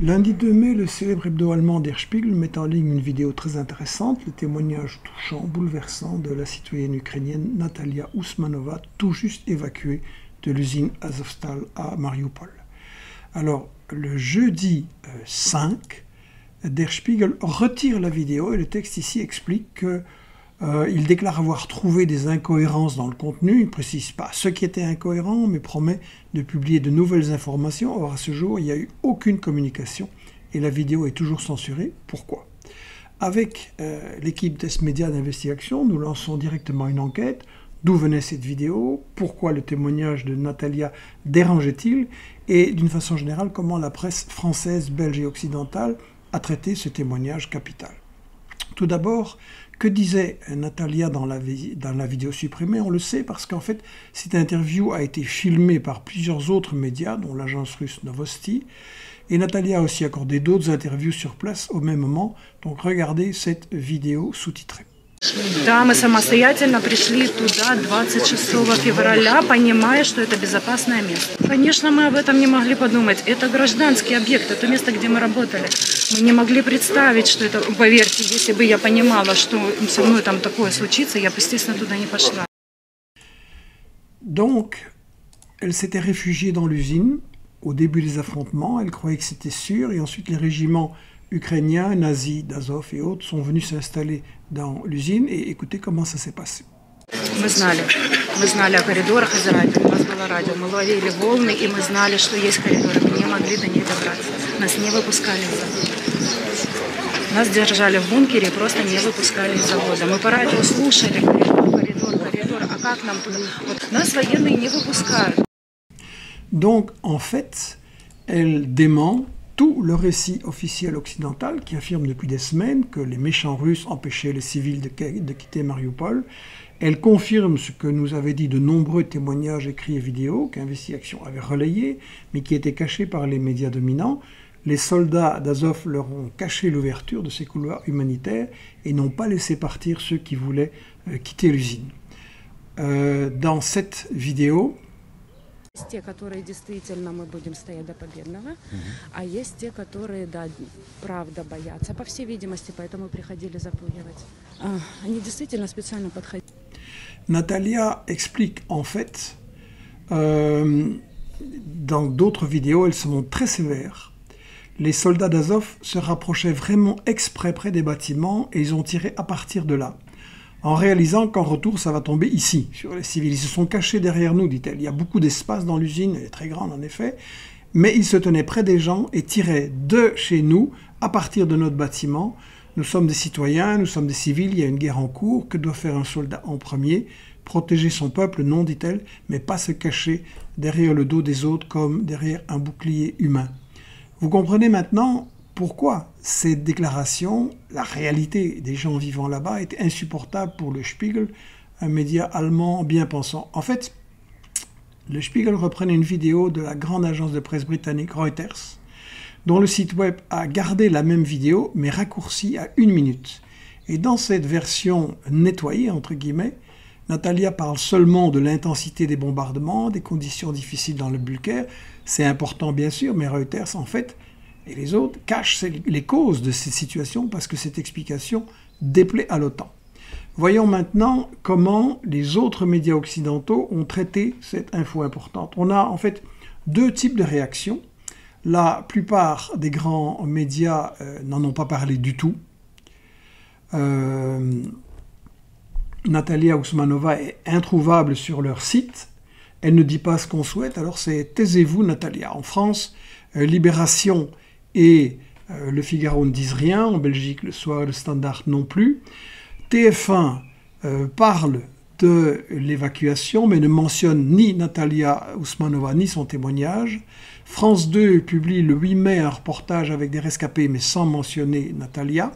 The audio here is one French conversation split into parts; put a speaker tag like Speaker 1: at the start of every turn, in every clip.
Speaker 1: Lundi 2 mai, le célèbre hebdo allemand Der Spiegel met en ligne une vidéo très intéressante, le témoignage touchant, bouleversant de la citoyenne ukrainienne Natalia Ousmanova, tout juste évacuée de l'usine Azovstal à Mariupol. Alors, le jeudi 5, euh, Der Spiegel retire la vidéo et le texte ici explique que euh, il déclare avoir trouvé des incohérences dans le contenu. Il ne précise pas ce qui était incohérent, mais promet de publier de nouvelles informations. Or, à ce jour, il n'y a eu aucune communication et la vidéo est toujours censurée. Pourquoi? Avec euh, l'équipe d'Est Média d'investigation, nous lançons directement une enquête. D'où venait cette vidéo? Pourquoi le témoignage de Natalia dérangeait-il? Et d'une façon générale, comment la presse française, belge et occidentale a traité ce témoignage capital? Tout d'abord, que disait Natalia dans la, vidéo supprimée On le sait parce qu'en fait, cette interview a été filmée par plusieurs autres médias, dont l'agence russe Novosti, et Natalia a aussi accordé d'autres interviews sur place au même moment. Donc regardez cette vidéo sous-titrée.
Speaker 2: Да, мы самостоятельно пришли туда 26 февраля, понимая, что это безопасное место. Конечно, мы об этом не могли подумать. Это гражданский объект, это место, где мы работали. Мы не могли представить, что это... Поверьте, если бы я понимала, что со мной там такое случится, я бы, естественно, туда не пошла.
Speaker 1: Donc, elle s'était réfugiée dans l'usine au début des affrontements. Elle croyait que c'était sûr. Et ensuite, les régiments ukrainiens, nazis, d'Azov et autres sont venus s'installer dans l'usine et écoutez comment ça s'est passé.
Speaker 2: Мы знали, мы знали о коридорах из радио, у нас было радио, мы ловили волны, и мы знали, что есть коридоры, мы не могли до них добраться. Нас не выпускали из завода. Нас держали в бункере и просто не выпускали из завода. Мы по радио слушали коридор, коридор, коридор, а как нам туда? Вот нас военные не выпускают.
Speaker 1: Donc, en fait, elle dément tout le récit officiel occidental qui affirme depuis des semaines que les méchants russes empêchaient les civils de, quitter Mariupol. Elle confirme ce que nous avaient dit de nombreux témoignages écrits et vidéos qu'Investigation avait relayés, mais qui étaient cachés par les médias dominants. Les soldats d'Azov leur ont caché l'ouverture de ces couloirs humanitaires et n'ont pas laissé partir ceux qui voulaient euh, quitter l'usine. Euh, dans cette vidéo,
Speaker 2: Есть те, которые действительно мы будем стоять до победного, а есть те, которые, да, правда боятся, по всей видимости, поэтому приходили запугивать. А, они действительно специально подходили.
Speaker 1: Natalia explique en fait, euh, dans d'autres vidéos, elle se montre très sévère. Les soldats d'Azov se rapprochaient vraiment exprès près des bâtiments et ils ont tiré à partir de là en réalisant qu'en retour, ça va tomber ici, sur les civils. Ils se sont cachés derrière nous, dit-elle. Il y a beaucoup d'espace dans l'usine, elle est très grande en effet, mais ils se tenaient près des gens et tiraient de chez nous, à partir de notre bâtiment. Nous sommes des citoyens, nous sommes des civils, il y a une guerre en cours. Que doit faire un soldat en premier? Protéger son peuple, non, dit-elle, mais pas se cacher derrière le dos des autres comme derrière un bouclier humain. Vous comprenez maintenant pourquoi cette déclaration, la réalité des gens vivant là-bas, est insupportable pour le Spiegel, un média allemand bien pensant? En fait, le Spiegel reprenait une vidéo de la grande agence de presse britannique Reuters, dont le site web a gardé la même vidéo, mais raccourcie à une minute. Et dans cette version nettoyée, entre guillemets, Natalia parle seulement de l'intensité des bombardements, des conditions difficiles dans le bunker. C'est important, bien sûr, mais Reuters, en fait, et les autres cachent les causes de ces situations parce que cette explication déplaît à l'OTAN. Voyons maintenant comment les autres médias occidentaux ont traité cette info importante. On a en fait deux types de réactions. La plupart des grands médias euh, n'en ont pas parlé du tout. Euh, Natalia Ousmanova est introuvable sur leur site. Elle ne dit pas ce qu'on souhaite, alors c'est taisez-vous Natalia. En France, euh, Libération et euh, le Figaro ne disent rien, en Belgique le soir le Standard non plus. TF1 euh, parle de l'évacuation mais ne mentionne ni Natalia Ousmanova ni son témoignage. France 2 publie le 8 mai un reportage avec des rescapés mais sans mentionner Natalia.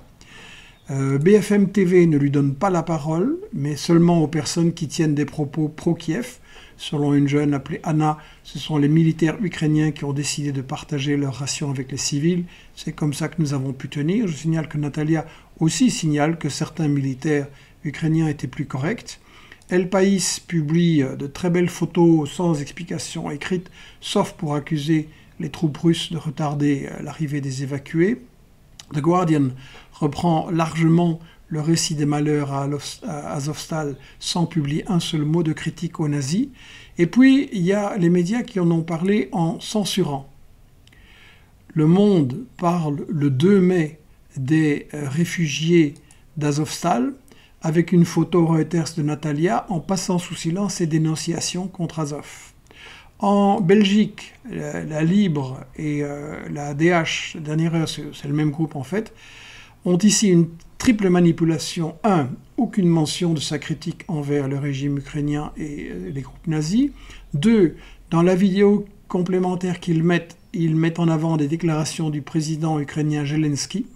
Speaker 1: Euh, BFM TV ne lui donne pas la parole, mais seulement aux personnes qui tiennent des propos pro-Kiev. Selon une jeune appelée Anna, ce sont les militaires ukrainiens qui ont décidé de partager leurs rations avec les civils. C'est comme ça que nous avons pu tenir. Je signale que Natalia aussi signale que certains militaires ukrainiens étaient plus corrects. El País publie de très belles photos sans explication écrite, sauf pour accuser les troupes russes de retarder euh, l'arrivée des évacués. The Guardian reprend largement le récit des malheurs à Azovstal sans publier un seul mot de critique aux nazis. Et puis, il y a les médias qui en ont parlé en censurant. Le Monde parle le 2 mai des euh, réfugiés d'Azovstal avec une photo Reuters de Natalia en passant sous silence ses dénonciations contre Azov. En Belgique, la, Libre et euh, la DH, dernière heure, c'est le même groupe en fait, ont ici une triple manipulation. Un, aucune mention de sa critique envers le régime ukrainien et euh, les groupes nazis. Deux, dans la vidéo complémentaire qu'ils mettent, ils mettent en avant des déclarations du président ukrainien Zelensky,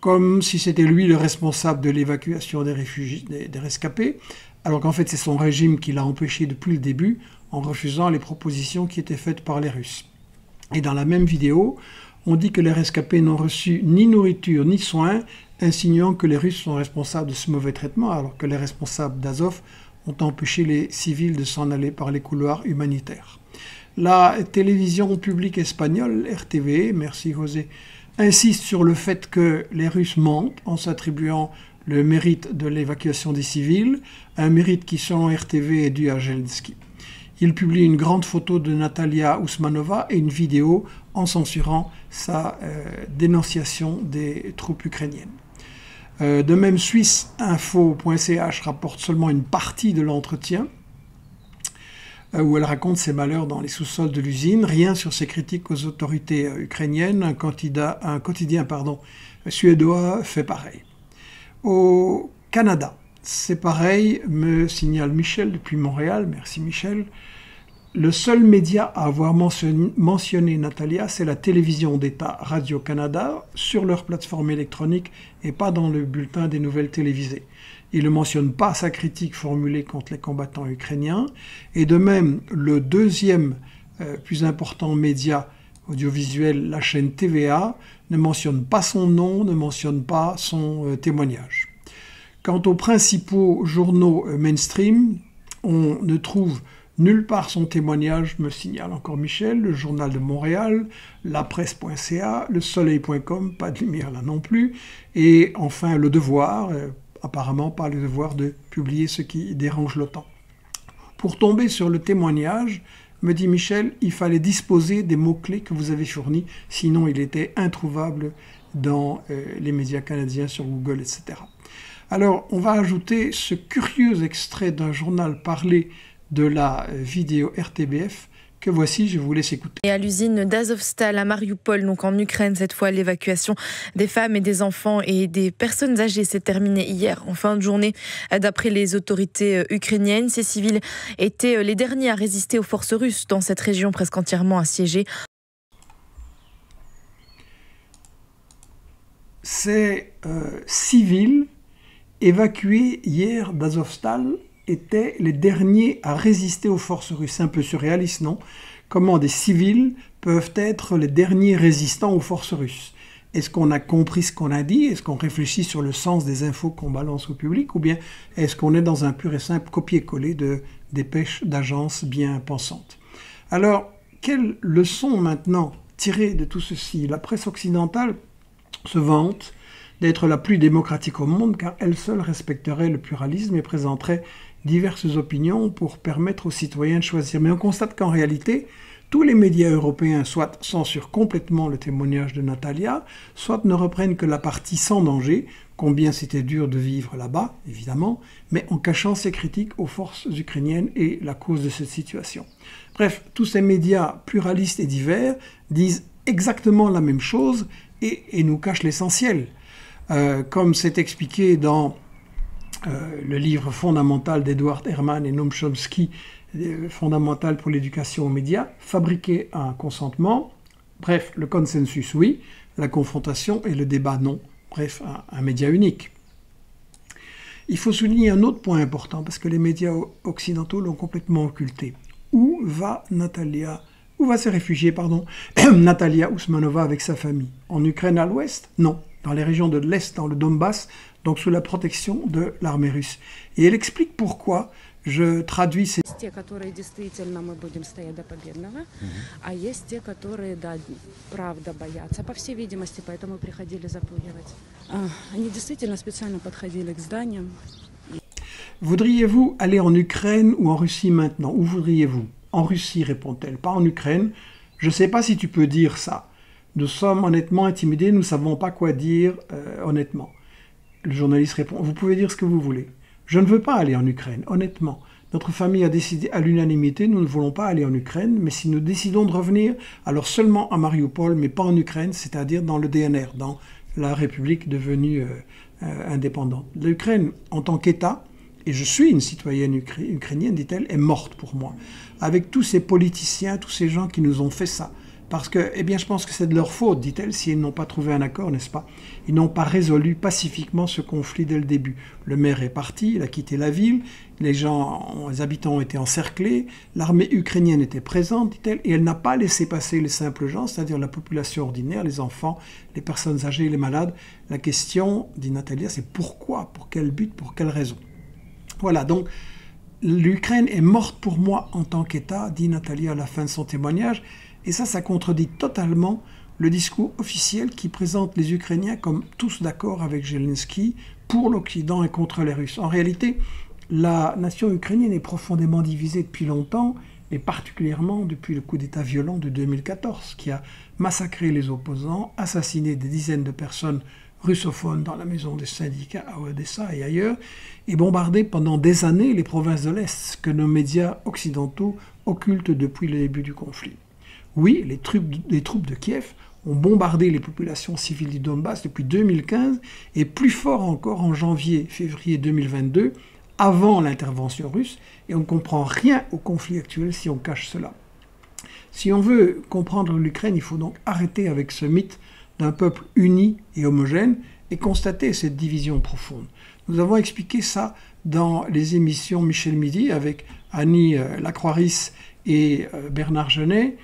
Speaker 1: comme si c'était lui le responsable de l'évacuation des réfugiés, des, rescapés, alors qu'en fait c'est son régime qui l'a empêché depuis le début en refusant les propositions qui étaient faites par les Russes. Et dans la même vidéo, on dit que les rescapés n'ont reçu ni nourriture ni soins, insinuant que les Russes sont responsables de ce mauvais traitement, alors que les responsables d'Azov ont empêché les civils de s'en aller par les couloirs humanitaires. La télévision publique espagnole, RTV, merci José, insiste sur le fait que les Russes mentent en s'attribuant le mérite de l'évacuation des civils, un mérite qui selon RTV est dû à Zelensky. Il publie une grande photo de Natalia Ousmanova et une vidéo en censurant sa euh, dénonciation des troupes ukrainiennes. Euh, de même, suisseinfo.ch rapporte seulement une partie de l'entretien, euh, où elle raconte ses malheurs dans les sous-sols de l'usine, rien sur ses critiques aux autorités euh, ukrainiennes, un, un quotidien pardon, suédois fait pareil. Au Canada, c'est pareil, me signale Michel depuis Montréal, merci Michel. Le seul média à avoir mentionné, Natalia, c'est la télévision d'État Radio-Canada sur leur plateforme électronique et pas dans le bulletin des nouvelles télévisées. Il ne mentionne pas sa critique formulée contre les combattants ukrainiens. Et de même, le deuxième euh, plus important média audiovisuel, la chaîne TVA, ne mentionne pas son nom, ne mentionne pas son euh, témoignage. Quant aux principaux journaux euh, mainstream, on ne trouve nulle part son témoignage, me signale encore Michel, le journal de Montréal, la presse.ca, le soleil.com, pas de lumière là non plus, et enfin le devoir, apparemment pas le devoir de publier ce qui dérange l'OTAN. Pour tomber sur le témoignage, me dit Michel, il fallait disposer des mots-clés que vous avez fournis, sinon il était introuvable dans euh, les médias canadiens sur Google, etc. Alors, on va ajouter ce curieux extrait d'un journal parlé de la vidéo RTBF que voici, je vous laisse écouter.
Speaker 3: Et à l'usine d'Azovstal à Mariupol, donc en Ukraine, cette fois, l'évacuation des femmes et des enfants et des personnes âgées s'est terminée hier en fin de journée. D'après les autorités euh, ukrainiennes, ces civils étaient euh, les derniers à résister aux forces russes dans cette région presque entièrement assiégée.
Speaker 1: Ces euh, civils évacués hier d'Azovstal étaient les derniers à résister aux forces russes. Un peu surréaliste, non? Comment des civils peuvent être les derniers résistants aux forces russes? Est-ce qu'on a compris ce qu'on a dit? Est-ce qu'on réfléchit sur le sens des infos qu'on balance au public? Ou bien est-ce qu'on est dans un pur et simple copier-coller de dépêches d'agences bien pensantes? Alors, quelle leçon maintenant tirer de tout ceci? La presse occidentale se vante d'être la plus démocratique au monde car elle seule respecterait le pluralisme et présenterait diverses opinions pour permettre aux citoyens de choisir. Mais on constate qu'en réalité, tous les médias européens soit censurent complètement le témoignage de Natalia, soit ne reprennent que la partie sans danger, combien c'était dur de vivre là-bas, évidemment, mais en cachant ses critiques aux forces ukrainiennes et la cause de cette situation. Bref, tous ces médias pluralistes et divers disent exactement la même chose et, nous cachent l'essentiel. Euh, comme c'est expliqué dans le livre fondamental d'Edward Herman et Noam Chomsky, euh, fondamental pour l'éducation aux médias, fabriquer un consentement, bref, le consensus oui, la confrontation et le débat non, bref, un, média unique. Il faut souligner un autre point important parce que les médias occidentaux l'ont complètement occulté. Où va Natalia Où va se réfugier, pardon, Natalia Ousmanova avec sa famille? En Ukraine à l'ouest? Non Dans les régions de l'Est, dans le Donbass, donc sous la protection de l'armée russe. Et elle explique pourquoi Je traduis ces...
Speaker 2: Те, которые действительно мы будем стоять до победного, а есть те, которые, да, правда боятся, по всей видимости, поэтому приходили запугивать. А, Они действительно специально подходили к зданиям,
Speaker 1: Voudriez-vous aller en Ukraine ou en Russie maintenant Où voudriez-vous En Russie, répond-elle, pas en Ukraine. Je ne sais pas si tu peux dire ça. Nous sommes honnêtement intimidés, nous ne savons pas quoi dire euh, honnêtement. Le journaliste répond, vous pouvez dire ce que vous voulez. Je ne veux pas aller en Ukraine, honnêtement. Notre famille a décidé à l'unanimité, nous ne voulons pas aller en Ukraine, mais si nous décidons de revenir, alors seulement à Mariupol, mais pas en Ukraine, c'est-à-dire dans le DNR, dans la République devenue euh, euh, indépendante. L'Ukraine, en tant qu'État, et je suis une citoyenne ukra- ukrainienne, dit-elle, est morte pour moi. Avec tous ces politiciens, tous ces gens qui nous ont fait ça. Parce que, eh bien, je pense que c'est de leur faute, dit-elle, s'ils n'ont pas trouvé un accord, n'est-ce pas? Ils n'ont pas résolu pacifiquement ce conflit dès le début. Le maire est parti, il a quitté la ville, les gens, les habitants ont été encerclés, l'armée ukrainienne était présente, dit-elle, et elle n'a pas laissé passer les simples gens, c'est-à-dire la population ordinaire, les enfants, les personnes âgées, les malades. La question, dit Natalia, c'est pourquoi Pour quel but Pour quelle raison? Voilà, donc l'Ukraine est morte pour moi en tant qu'État, dit Nathalie à la fin de son témoignage, et ça, ça contredit totalement le discours officiel qui présente les Ukrainiens comme tous d'accord avec Zelensky pour l'Occident et contre les Russes. En réalité, la nation ukrainienne est profondément divisée depuis longtemps, et particulièrement depuis le coup d'État violent de 2014, qui a massacré les opposants, assassiné des dizaines de personnes russophones dans la maison des syndicats à Odessa et ailleurs, et bombardé pendant des années les provinces de l'Est que nos médias occidentaux occultent depuis le début du conflit. Oui, les troupes, de Kiev ont bombardé les populations civiles du Donbass depuis 2015 et plus fort encore en janvier-février 2022, avant l'intervention russe, et on ne comprend rien au conflit actuel si on cache cela. Si on veut comprendre l'Ukraine, il faut donc arrêter avec ce mythe d'un peuple uni et homogène et constater cette division profonde. Nous avons expliqué ça dans les émissions Michel Midi avec Annie euh, Lacroix-Ris et euh, Bernard Genet.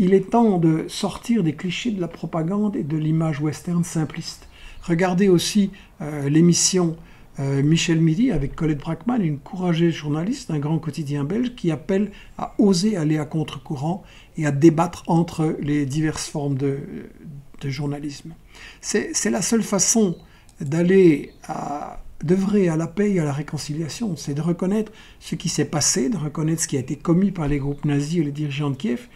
Speaker 1: Il est temps de sortir des clichés de la propagande et de l'image western simpliste. Regardez aussi euh, l'émission euh, Michel Midi avec Colette Brackman, une courageuse journaliste d'un grand quotidien belge qui appelle à oser aller à contre-courant et à débattre entre les diverses formes de, de journalisme. C'est la seule façon d'aller à d'œuvrer à la paix et à la réconciliation, c'est de reconnaître ce qui s'est passé, de reconnaître ce qui a été commis par les groupes nazis et les dirigeants de Kiev,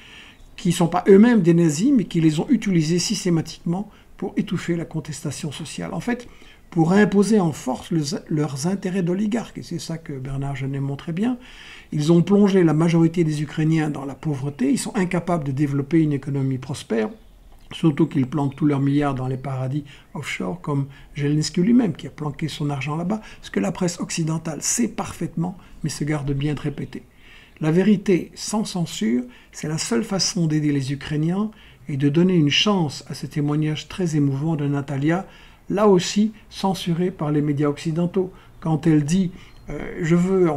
Speaker 1: qui ne sont pas eux-mêmes des nazis, mais qui les ont utilisés systématiquement pour étouffer la contestation sociale. En fait, pour imposer en force le- leurs intérêts d'oligarques, et c'est ça que Bernard Genet montrait bien, ils ont plongé la majorité des Ukrainiens dans la pauvreté, ils sont incapables de développer une économie prospère, Surtout qu'ils planquent tous leurs milliards dans les paradis offshore, comme Zelensky lui-même, qui a planqué son argent là-bas, ce que la presse occidentale sait parfaitement, mais se garde bien de répéter. La vérité, sans censure, c'est la seule façon d'aider les Ukrainiens et de donner une chance à ce témoignage très émouvant de Natalia, là aussi censuré par les médias occidentaux, quand elle dit euh, Je veux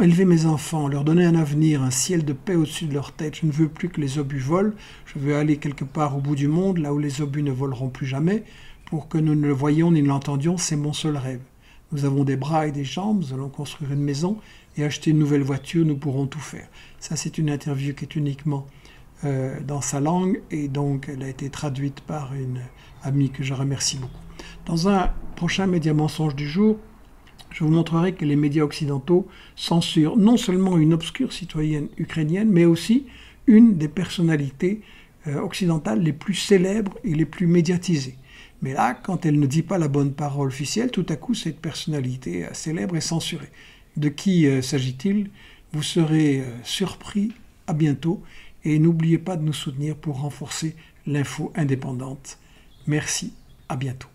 Speaker 1: élever mes enfants, leur donner un avenir, un ciel de paix au-dessus de leur tête. Je ne veux plus que les obus volent. Je veux aller quelque part au bout du monde, là où les obus ne voleront plus jamais, pour que nous ne le voyions ni ne l'entendions. C'est mon seul rêve. Nous avons des bras et des jambes, nous allons construire une maison et acheter une nouvelle voiture, nous pourrons tout faire. Ça, c'est une interview qui est uniquement euh, dans sa langue et donc elle a été traduite par une amie que je remercie beaucoup. Dans un prochain média mensonge du jour, je vous montrerai que les médias occidentaux censurent non seulement une obscure citoyenne ukrainienne, mais aussi une des personnalités euh, occidentales les plus célèbres et les plus médiatisées. Mais là, quand elle ne dit pas la bonne parole officielle, tout à coup, cette personnalité euh, célèbre est censurée. De qui euh, s'agit-il? Vous serez euh, surpris. À bientôt. Et n'oubliez pas de nous soutenir pour renforcer l'info indépendante. Merci. À bientôt.